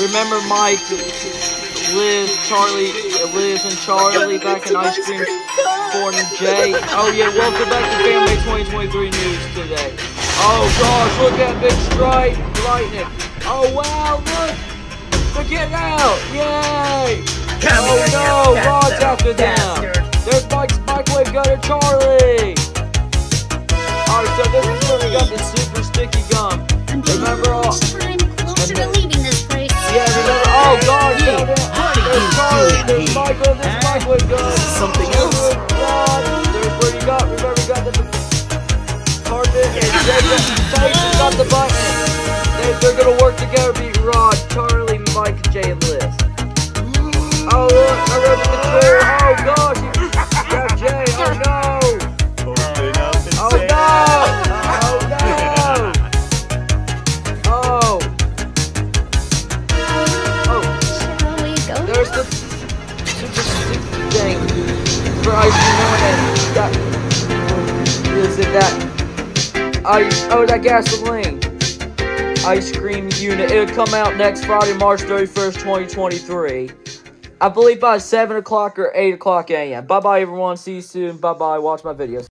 Remember Mike, Liz, Charlie, Liz and Charlie back in Ice Scream and Jay. Oh yeah, welcome back to Family 2023 News today. Oh gosh, look at Big Stripe Lightning. Oh wow, look! Look it out! Yay! Come oh no, Rod's after them. There's Mike's microwave gunner Charlie. Alright, so this is where we got the super what are you doing here? Something else. There's where you got. Remember, you got the carpet and Jacob. Tyson got the button. They, they're gonna work together. Beat Rod, Charlie, Mike, Jay, and Liz. Oh look, I read the for Ice Scream That is it that ice? Oh, that gasoline Ice Scream unit. It'll come out next Friday, March 31st, 2023. I believe by 7 o'clock or 8 o'clock a.m. Bye bye, everyone. See you soon. Bye bye. Watch my videos.